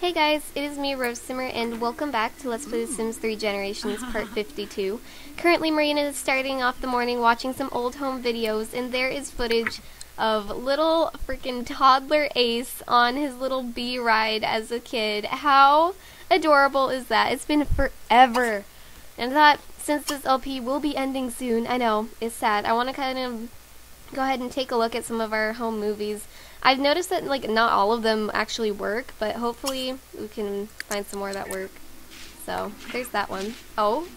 Hey guys, it is me, Rose Simmer, and welcome back to Let's Play The Sims 3 Generations Part 52. Currently, Marina is starting off the morning watching some old home videos, and there is footage of little freaking toddler Ace on his little bee ride as a kid. How adorable is that? It's been forever. And that, since this LP will be ending soon, I know, it's sad. I want to kind of go ahead and take a look at some of our home movies. I've noticed that like not all of them actually work, but hopefully we can find some more that work. So there's that one. Oh,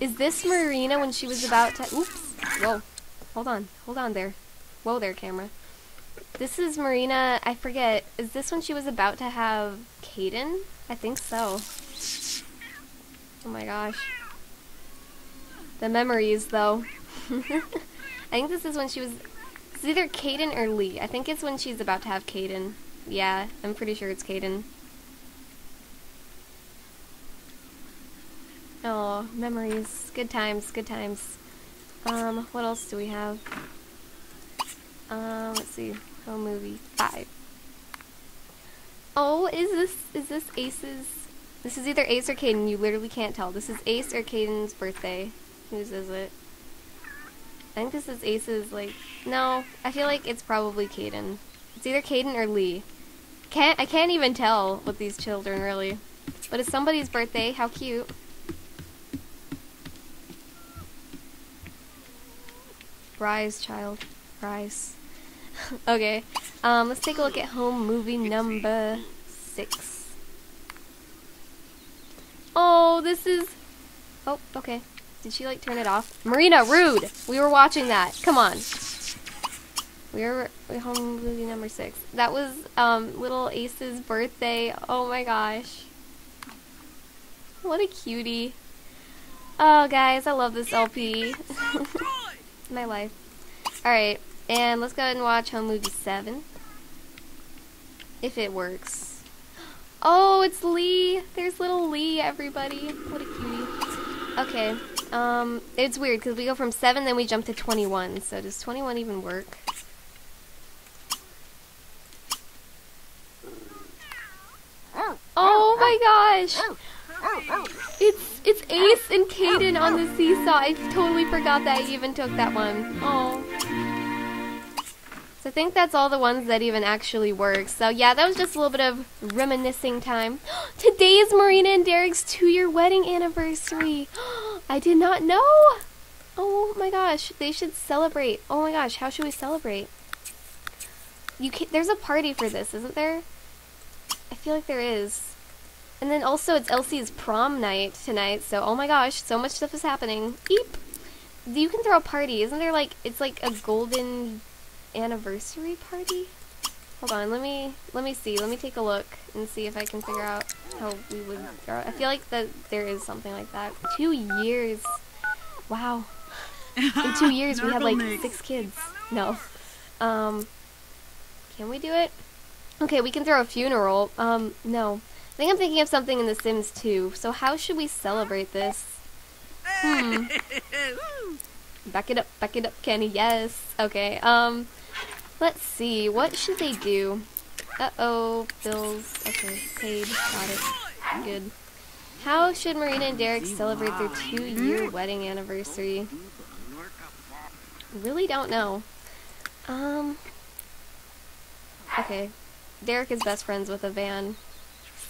is this Marina when she was about to? Oops. Whoa. Hold on. Hold on there. Whoa there, camera. This is Marina. I forget. Is this when she was about to have Caden? I think so. Oh my gosh. The memories, though. I think this is when she was it's either Caden or Lee. I think it's when she's about to have Caden. Yeah, I'm pretty sure it's Caden. Oh, memories. Good times, good times. Um, what else do we have? Um, let's see. Home movie. Five. Oh, is this, is this Ace's? This is either Ace or Caden. You literally can't tell. This is Ace or Caden's birthday. Whose is it? I think this is Ace's, like... No, I feel like it's probably Caden. It's either Caden or Lee. Can't I can't even tell with these children, really. But it's somebody's birthday. How cute. Bryce, child. Bryce. okay. Um, let's take a look at home movie number six. Oh, this is... Oh, okay. Did she like turn it off? Marina, rude! We were watching that. Come on. We are home movie number six. That was um, little Ace's birthday. Oh my gosh. What a cutie. Oh guys, I love this LP. my life. Alright, and let's go ahead and watch home movie seven. If it works. Oh, it's Lee! There's little Lee, everybody. What a cutie. Okay, um, it's weird because we go from 7, then we jump to 21. So does 21 even work? Oh my gosh! It's it's Ace and Caden on the seesaw. I totally forgot that I even took that one. Oh. I think that's all the ones that even actually work. So yeah, that was just a little bit of reminiscing time. Today is Marina and Derek's two-year wedding anniversary. I did not know. Oh my gosh, they should celebrate. Oh my gosh, how should we celebrate? You can there's a party for this, isn't there? I feel like there is. And then also it's Elsie's prom night tonight, so oh my gosh, so much stuff is happening. Eep! You can throw a party, isn't there like, it's like a golden anniversary party? Hold on, let me let me see. Let me take a look and see if I can figure out how we would. I feel like that there is something like that. Two years. Wow. In two years, we had like six kids. No. Um. Can we do it? Okay, we can throw a funeral. Um. No. I think I'm thinking of something in The Sims 2. So how should we celebrate this? Hmm. Back it up, back it up, Kenny. Yes. Okay. Um. Let's see, what should they do? Uh-oh, bills. Okay, paid. Got it. Good. How should Marina and Derek celebrate their two-year wedding anniversary? Really don't know. Um... Okay. Derek is best friends with a van.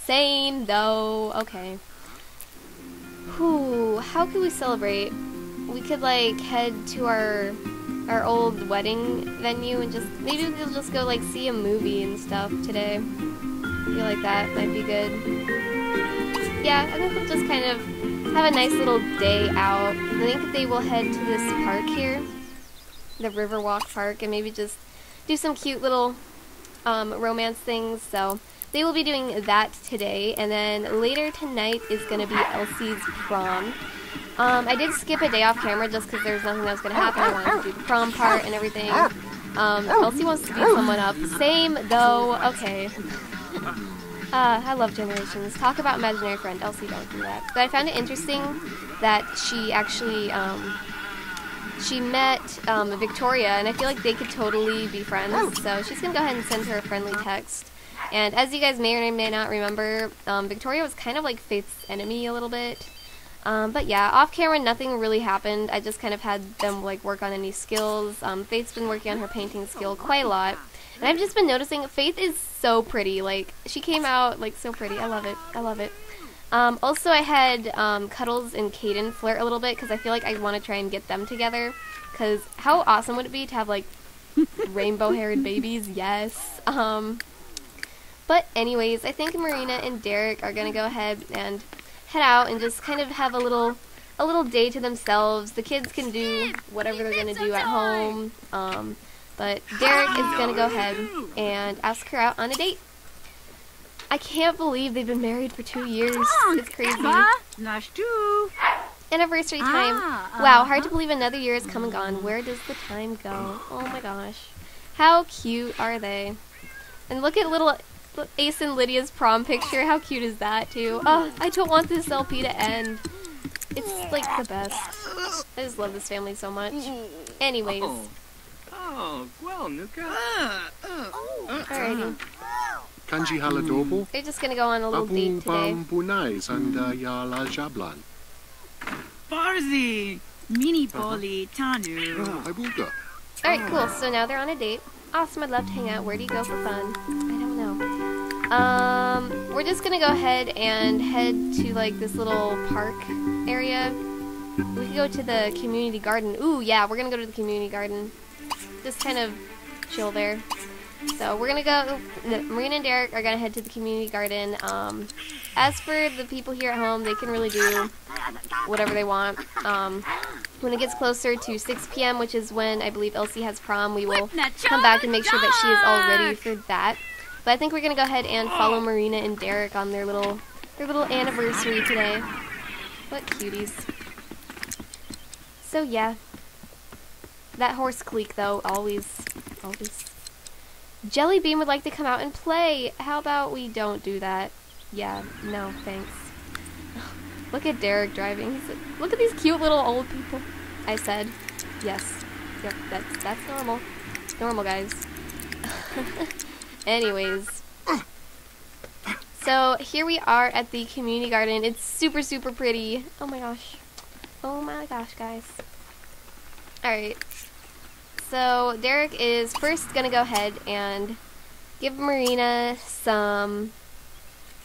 Same, though. Okay. Whew, how could we celebrate? We could, like, head to our our old wedding venue and just maybe we'll just go like see a movie and stuff today. I feel like that might be good. Yeah, I think we'll just kind of have a nice little day out. I think they will head to this park here, the Riverwalk Park, and maybe just do some cute little um, romance things. So they will be doing that today, and then later tonight is going to be Elsie's prom. Um, I did skip a day off camera just because there's nothing that was going to happen. I wanted to do the prom part and everything. Um, Elsie wants to beat someone up. Same, though. Okay. Uh, I love Generations. Talk about imaginary friend. Elsie, don't do that. But I found it interesting that she actually, um, she met um, Victoria, and I feel like they could totally be friends. So she's going to go ahead and send her a friendly text. And as you guys may or may not remember, um, Victoria was kind of like Faith's enemy a little bit. Um, but yeah, off camera, nothing really happened. I just kind of had them like work on any skills. Um, Faith's been working on her painting skill quite a lot, and I've just been noticing Faith is so pretty. Like she came out like so pretty. I love it. I love it. Um, also, I had um, Cuddles and Caden flirt a little bit because I feel like I want to try and get them together. Because how awesome would it be to have like rainbow-haired babies? Yes. Um, but anyways, I think Marina and Derek are gonna go ahead and head out and just kind of have a little a little day to themselves. The kids can do whatever they're gonna do at home. Um, but Derek is gonna go ahead and ask her out on a date. I can't believe they've been married for two years. It's crazy. Anniversary time. Ah, Wow, hard to believe another year has come and gone. Where does the time go? Oh my gosh. How cute are they? And look at little Ace and Lydia's prom picture. How cute is that, too? Oh, I don't want this LP to end. It's like the best. I just love this family so much. Anyways, Oh. Oh, well, Nuka. alrighty. Kanji Haladorbo, They're just gonna go on a little date Abu today. Bam Bunais and uh, Yala Jablan. Barzi, mini boli tanu. Alright, cool. So now they're on a date. Awesome, I'd love to hang out. Where do you go for fun? Um, we're just gonna go ahead and head to like this little park area. We could go to the community garden. Ooh, yeah, we're gonna go to the community garden. Just kind of chill there. So we're gonna go. Marina and Derek are gonna head to the community garden. Um, as for the people here at home, they can really do whatever they want. Um, when it gets closer to 6 p.m., which is when I believe Elsie has prom, we will come back and make sure that she is all ready for that. But I think we're gonna go ahead and follow Marina and Derek on their little their little anniversary today. What cuties. So yeah. That horse clique though, always always Jelly Bean would like to come out and play. How about we don't do that? Yeah, no, thanks. Look at Derek driving. Like, Look at these cute little old people. I said, yes. Yep, that's that's normal. Normal, guys. Anyways. So here we are at the community garden. It's super, super pretty. Oh my gosh. Oh my gosh, guys. Alright. So Derek is first gonna go ahead and give Marina some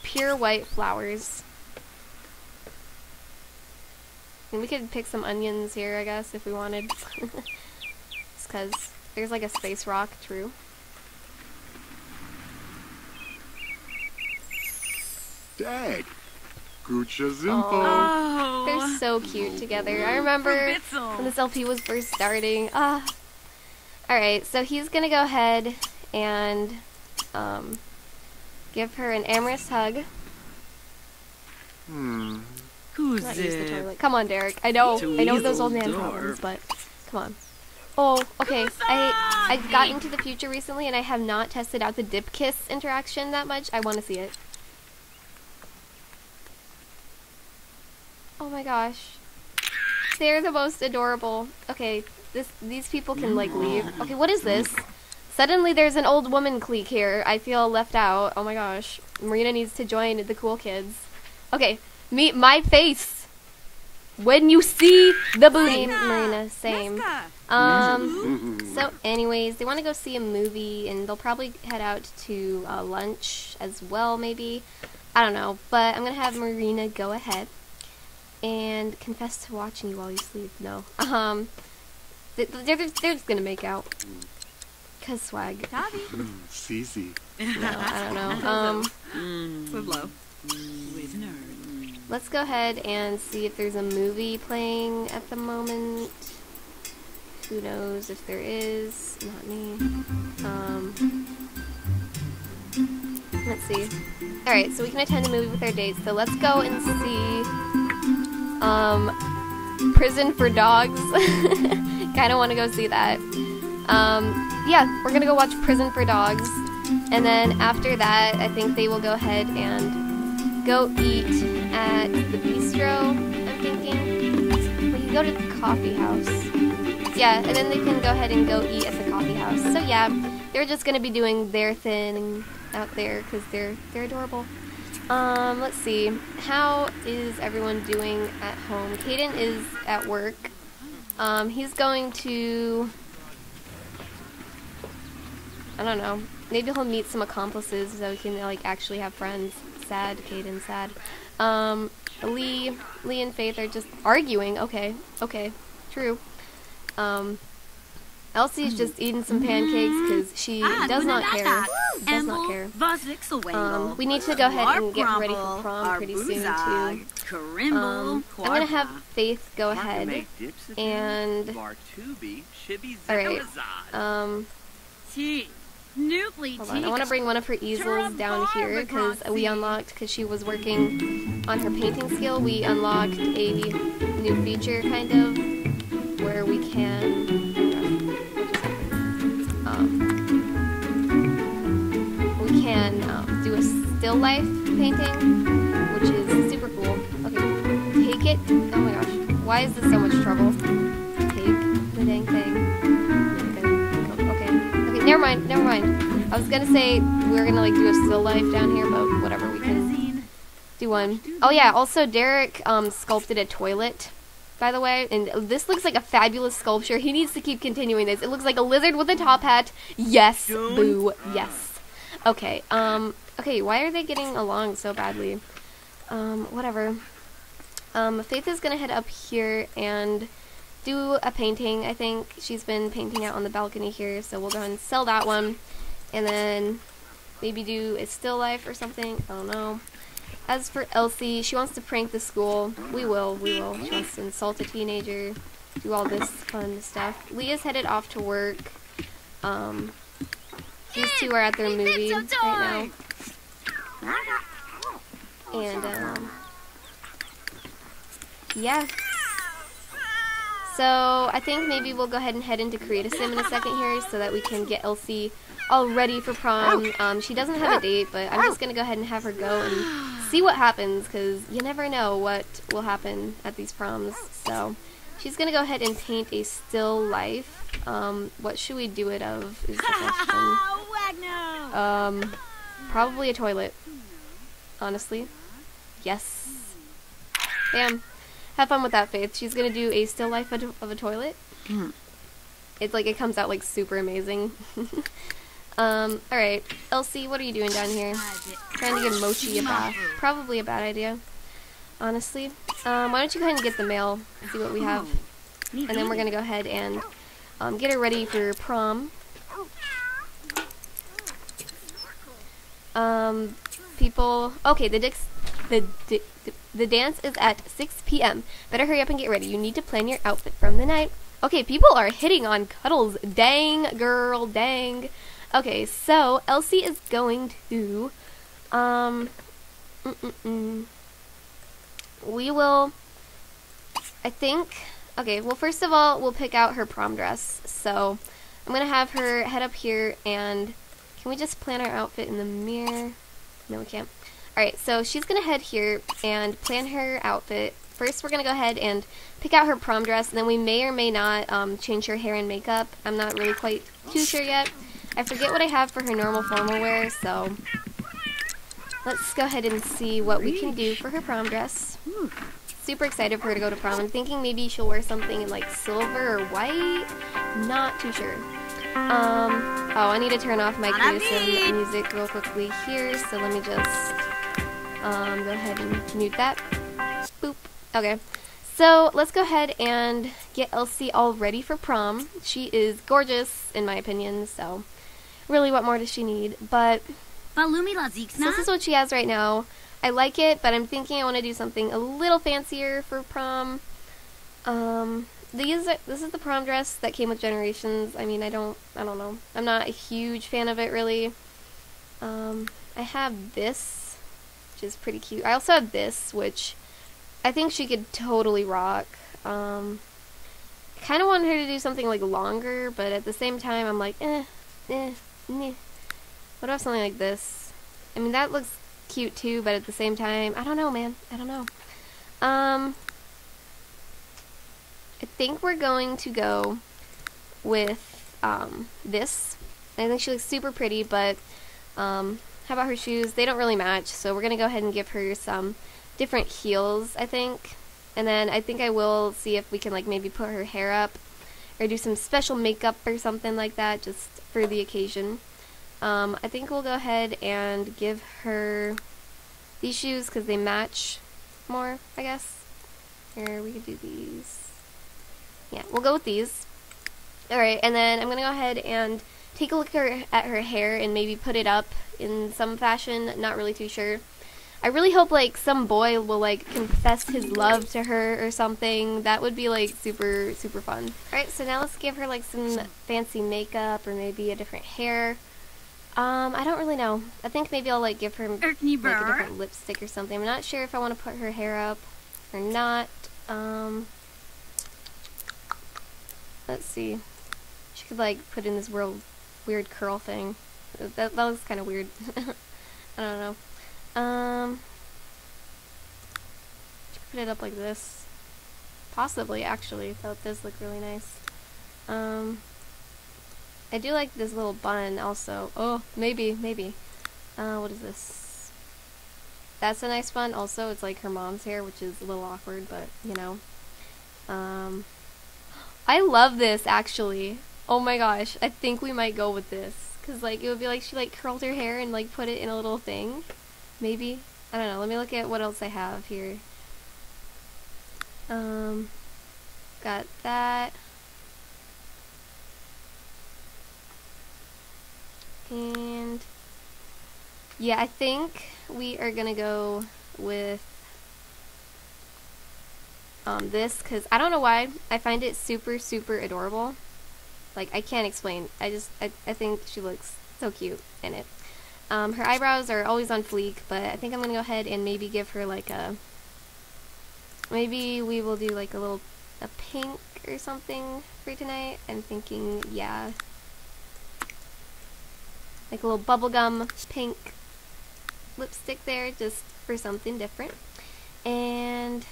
pure white flowers. And we could pick some onions here, I guess, if we wanted. Just because there's like a space rock, true. Dag. Gucha Zimpo. Oh, They're so cute together. I remember when this LP was first starting. Ah. Alright, so he's gonna go ahead and um, give her an amorous hug. Hmm. who's Not use the it? toilet. Come on, Derek. I know. I know those old man door. problems, but come on. Oh, okay. I I've gotten to the future recently, and I have not tested out the dip kiss interaction that much. I want to see it. Oh my gosh, they're the most adorable. Okay, this these people can like leave. Okay, what is this? Suddenly there's an old woman clique here. I feel left out. Oh my gosh, Marina needs to join the cool kids. Okay, meet my face. When you see the booty, Marina, same. Um, so anyways, they want to go see a movie, and they'll probably head out to uh, lunch as well, maybe. I don't know, but I'm gonna have Marina go ahead and confess to watching you while you sleep. No, um, they- they're they're, they're just gonna make out. Cause swag. Sisi. No, I don't know. Um. With love. With nerve. Let's go ahead and see if there's a movie playing at the moment. Who knows if there is? Not me. Um, let's see. Alright, so we can attend a movie with our dates. So let's go and see um, Prison for Dogs. kind of want to go see that. Um, yeah, we're gonna go watch Prison for Dogs. And then after that, I think they will go ahead and go eat at the bistro, I'm thinking. We can go to the coffee house. Yeah, and then they can go ahead and go eat at the coffee house. So yeah, they're just gonna be doing their thing out there because they're they're adorable. Um, let's see. How is everyone doing at home? Caden is at work. Um, he's going to. I don't know. Maybe he'll meet some accomplices so he can like actually have friends. Sad, Caden, sad. Um, Lee, Lee and Faith are just arguing. Okay, okay, true. Um, Elsie's just eating some pancakes because she Ah, does not care. Data. Does not care. Um, we need to go ahead and get ready for prom pretty soon too. Karimble, Um, I'm gonna have Faith go ahead. and and- Martubi, Shibby All right. Zarazad. Um, T. Nooply hold on. I want to bring one of her easels down here because we unlocked because she was working on her painting skill. We unlocked a new feature, kind of, where we can. Still life painting, which is super cool. Okay, take it. Oh my gosh, why is this so much trouble? Take the dang thing. Okay, okay, never mind, never mind. I was gonna say we are gonna like do a still life down here, but whatever, we can do one. Oh yeah, also Derek um, sculpted a toilet, by the way, and this looks like a fabulous sculpture. He needs to keep continuing this. It looks like a lizard with a top hat. Yes, boo, yes. Okay, um, okay, why are they getting along so badly? Um, whatever. Um, Faith is gonna head up here and do a painting. I think she's been painting out on the balcony here, so we'll go ahead and sell that one, and then maybe do a still life or something. I don't know. As for Elsie, she wants to prank the school. We will, we will. She wants to insult a teenager, do all this fun stuff. Leah's headed off to work. Um, these two are at their movie right now. And, um, yeah. So, I think maybe we'll go ahead and head into Create a Sim in a second here so that we can get Elsie all ready for prom. Um, she doesn't have a date, but I'm just gonna go ahead and have her go and see what happens because you never know what will happen at these proms. So, she's gonna go ahead and paint a still life. Um, what should we do it of is the question. Um, probably a toilet. Honestly. Yes. Bam. Have fun with that, Faith. She's gonna do a still life of a toilet. It's like it comes out like super amazing. um, alright. Elsie, what are you doing down here? Trying to give Mochi a bath. Probably a bad idea. Honestly. Um, why don't you go ahead and get the mail, see what we have. And then we're gonna go ahead and um, get her ready for prom. Um, people. Okay, the dix, the, the the dance is at 6 p.m. Better hurry up and get ready. You need to plan your outfit from the night. Okay, people are hitting on cuddles. Dang, girl, dang. Okay, so Elsie is going to, um, we will. I think. Okay, well, first of all, we'll pick out her prom dress. So, I'm gonna have her head up here and can we just plan our outfit in the mirror? No, we can't. Alright, so she's gonna head here and plan her outfit. First, we're gonna go ahead and pick out her prom dress, and then we may or may not um, change her hair and makeup. I'm not really quite too sure yet. I forget what I have for her normal formal wear, so let's go ahead and see what we can do for her prom dress. Super excited for her to go to prom. I'm thinking maybe she'll wear something in like silver or white. Not too sure. Um, oh, I need to turn off my music real quickly here, so let me just um, go ahead and mute that. Boop. Okay. So let's go ahead and get Elsie all ready for prom. She is gorgeous, in my opinion, so really what more does she need? But so this is what she has right now. I like it, but I'm thinking I want to do something a little fancier for prom. Um, these this is the prom dress that came with Generations. I mean, I don't I don't know. I'm not a huge fan of it really. Um, I have this, which is pretty cute. I also have this, which I think she could totally rock. Um, kind of wanted her to do something like longer, but at the same time, I'm like, eh, eh, meh. What about something like this? I mean, that looks cute too, but at the same time, I don't know, man. I don't know. Um, I think we're going to go with um, this. I think she looks super pretty, but um, how about her shoes? They don't really match, so we're gonna go ahead and give her some different heels, I think. And then I think I will see if we can like maybe put her hair up or do some special makeup or something like that just for the occasion. Um, I think we'll go ahead and give her these shoes because they match more, I guess. Or we could do these. We'll go with these. Alright, and then I'm going to go ahead and take a look at her, at her hair and maybe put it up in some fashion. Not really too sure. I really hope like some boy will like confess his love to her or something. That would be like super super fun. Alright, so now let's give her like some fancy makeup or maybe a different hair. Um, I don't really know. I think maybe I'll like give her like a different lipstick or something. I'm not sure if I want to put her hair up or not. Um, let's see. She could like put in this real weird curl thing. That that looks kind of weird. I don't know. Um, she could put it up like this. Possibly, actually. That does look really nice. Um, I do like this little bun also. Oh, maybe, maybe. Uh, what is this? That's a nice bun. Also, it's like her mom's hair, which is a little awkward, but you know. Um, I love this actually. Oh my gosh, I think we might go with this because like it would be like she like curled her hair and like put it in a little thing. Maybe I don't know. Let me look at what else I have here. Um, got that. And yeah, I think we are gonna go with um, this because I don't know why I find it super super adorable. Like I can't explain. I just I, I think she looks so cute in it. Um, her eyebrows are always on fleek, but I think I'm gonna go ahead and maybe give her like a maybe we will do like a little a pink or something for tonight. I'm thinking yeah, like a little bubblegum pink lipstick there just for something different. And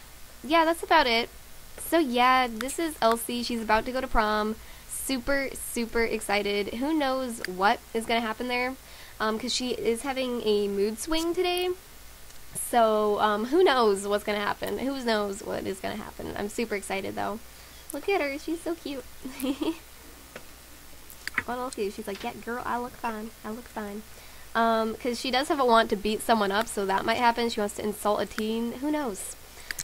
yeah, that's about it. So yeah, this is Elsie. She's about to go to prom. Super, super excited. Who knows what is going to happen there? Because um, she is having a mood swing today. So um, who knows what's going to happen? Who knows what is going to happen? I'm super excited though. Look at her. She's so cute. what else do? You? She's like, yeah, girl, I look fine. I look fine. Because um, she does have a want to beat someone up, so that might happen. She wants to insult a teen. Who knows?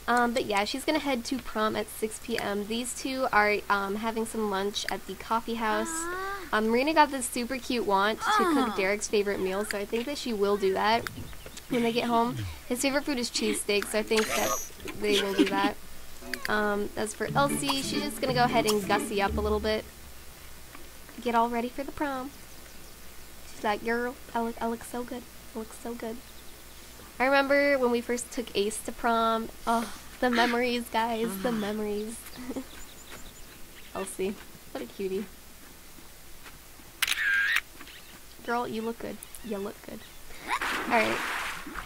Um, but yeah, she's gonna head to prom at 6 p.m. These two are um, having some lunch at the coffee house. Um, Marina got this super cute want to cook Derek's favorite meal, so I think that she will do that when they get home. His favorite food is cheesesteak, so I think that they will do that. Um, as for Elsie, she's just gonna go ahead and gussy up a little bit. Get all ready for the prom. She's like, girl, I look, I look so good. I look so good. I remember when we first took Ace to prom. Oh, the memories, guys. The memories. Elsie. What a cutie. Girl, you look good. You look good. Alright.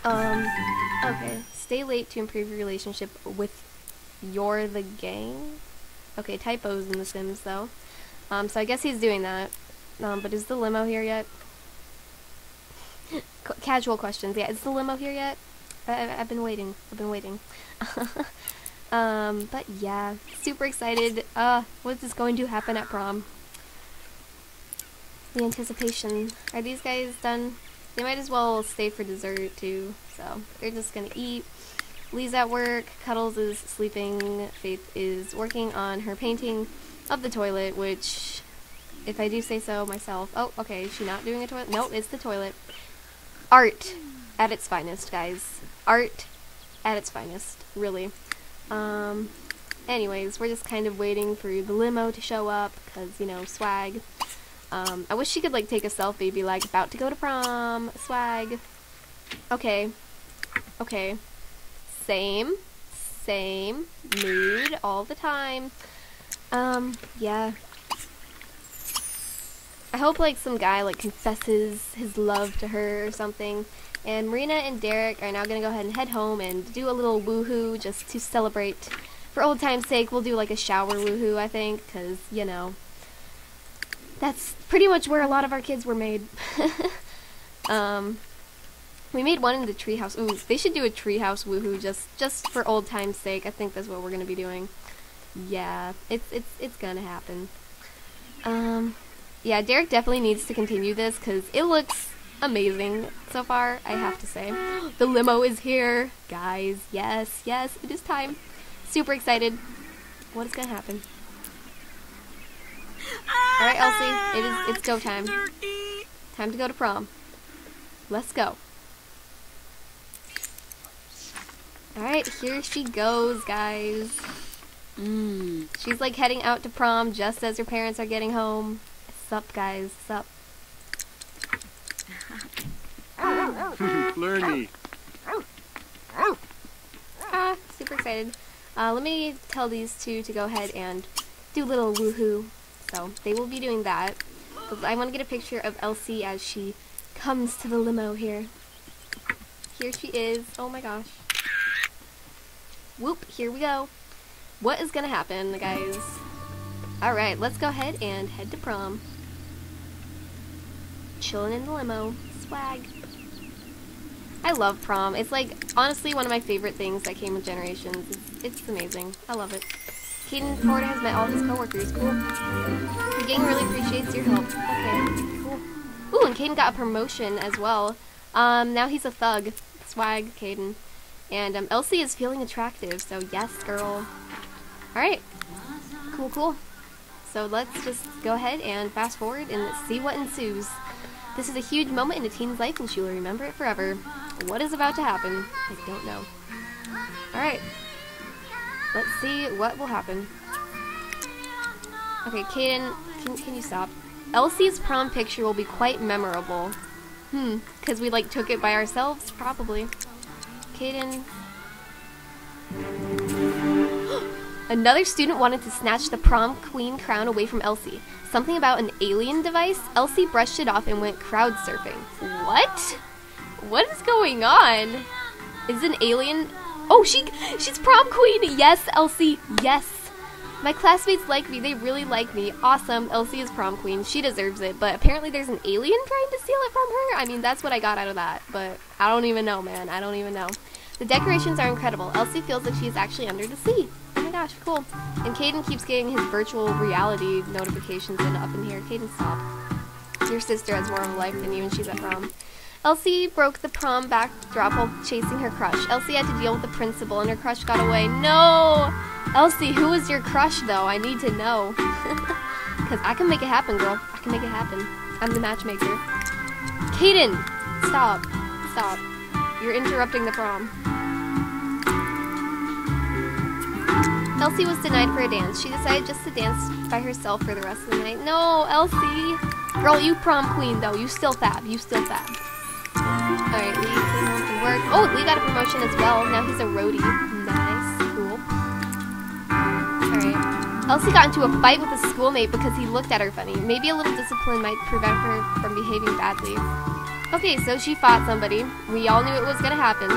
Um, okay. Stay late to improve your relationship with You're the Gang? Okay, typos in The Sims, though. Um, so I guess he's doing that. Um, but is the limo here yet? Casual questions. Yeah, is the limo here yet? I have been waiting. I've been waiting. um, but yeah, super excited. Uh, what is going to happen at prom? The anticipation. Are these guys done? They might as well stay for dessert too. So they're just gonna eat. Lee's at work. Cuddles is sleeping. Faith is working on her painting of the toilet, which, if I do say so myself. Oh, okay. Is she not doing a toilet? No, it's the toilet art at its finest, guys. Art at its finest, really. Um, anyways, we're just kind of waiting for the limo to show up, because, you know, swag. Um, I wish she could, like, take a selfie, be like, about to go to prom, swag. Okay. Okay. Same. Same. Mood all the time. Um, yeah. I hope like some guy like confesses his love to her or something. And Marina and Derek are now gonna go ahead and head home and do a little woohoo just to celebrate. For old time's sake, we'll do like a shower woohoo, I think, because, you know, that's pretty much where a lot of our kids were made. um, We made one in the treehouse. Ooh, they should do a treehouse woohoo just just for old time's sake. I think that's what we're gonna be doing. Yeah, it's it's it's gonna happen. Um, yeah, Derek definitely needs to continue this because it looks amazing so far. I have to say, the limo is here, guys. Yes, yes, it is time. Super excited. What is gonna happen? All right, Elsie, it is it's go time. Time to go to prom. Let's go. Alright, here she goes, guys. Mmm. She's like heading out to prom just as her parents are getting home. Sup, guys? Sup? Flurney. Ah, super excited. Uh, let me tell these two to go ahead and do a little woohoo. So, they will be doing that. But I want to get a picture of Elsie as she comes to the limo here. Here she is. Oh my gosh. Whoop, here we go. What is gonna happen, guys? Alright, let's go ahead and head to prom. Chilling in the limo. Swag. I love prom. It's like, honestly, one of my favorite things that came with Generations. It's, it's amazing. I love it. Caden Ford has met all his coworkers. Cool. The gang really appreciates your help. Okay, cool. Ooh, and Caden got a promotion as well. Um, now he's a thug. Swag, Caden. And um, Elsie is feeling attractive, so yes, girl. Alright. Cool, cool. So let's just go ahead and fast forward and see what ensues. This is a huge moment in a teen's life and she will remember it forever. What is about to happen? I don't know. Alright. Let's see what will happen. Okay, Caden, can, can you stop? Elsie's prom picture will be quite memorable. Hmm, because we like took it by ourselves? Probably. Caden. Another student wanted to snatch the prom queen crown away from Elsie. Something about an alien device? Elsie brushed it off and went crowd surfing. What? What is going on? Is an alien? Oh, she she's prom queen. Yes, Elsie. Yes. My classmates like me. They really like me. Awesome. Elsie is prom queen. She deserves it. But apparently there's an alien trying to steal it from her. I mean, that's what I got out of that. But I don't even know, man. I don't even know. The decorations are incredible. Elsie feels like she is actually under the sea. My gosh, cool. And Caden keeps getting his virtual reality notifications in up in here. Caden, stop. Your sister has more of a life than you and she's at prom. Elsie broke the prom backdrop while chasing her crush. Elsie had to deal with the principal and her crush got away. No! Elsie, who was your crush though? I need to know. Because I can make it happen, girl. I can make it happen. I'm the matchmaker. Caden! Stop. Stop. You're interrupting the prom. Elsie was denied for a dance. She decided just to dance by herself for the rest of the night. No, Elsie! Girl, you prom queen though. You still fab. You still fab. Alright, Lee came home from work. Oh, Lee got a promotion as well. Now he's a roadie. Nice. Cool. Alright. Elsie got into a fight with a schoolmate because he looked at her funny. Maybe a little discipline might prevent her from behaving badly. Okay, so she fought somebody. We all knew it was gonna happen.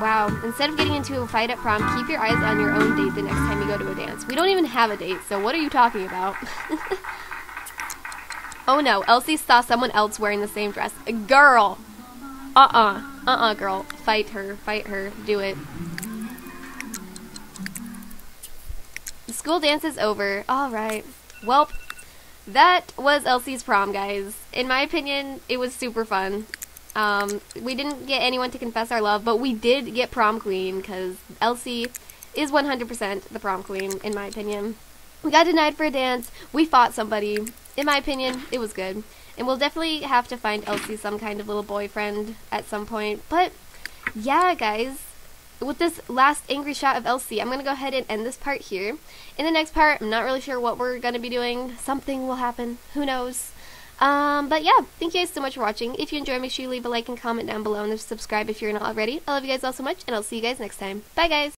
Wow. Instead of getting into a fight at prom, keep your eyes on your own date the next time you go to a dance. We don't even have a date, so what are you talking about? oh no, Elsie saw someone else wearing the same dress. A girl! Uh-uh. Uh-uh, girl. Fight her. Fight her. Do it. The school dance is over. Alright. Welp. That was Elsie's prom, guys. In my opinion, it was super fun. Um, we didn't get anyone to confess our love, but we did get prom queen because Elsie is 100% the prom queen, in my opinion. We got denied for a dance. We fought somebody. In my opinion, it was good. And we'll definitely have to find Elsie some kind of little boyfriend at some point. But yeah, guys, with this last angry shot of Elsie, I'm going to go ahead and end this part here. In the next part, I'm not really sure what we're going to be doing. Something will happen. Who knows? Um, but yeah, thank you guys so much for watching. If you enjoyed, make sure you leave a like and comment down below and subscribe if you're not already. I love you guys all so much, and I'll see you guys next time. Bye, guys!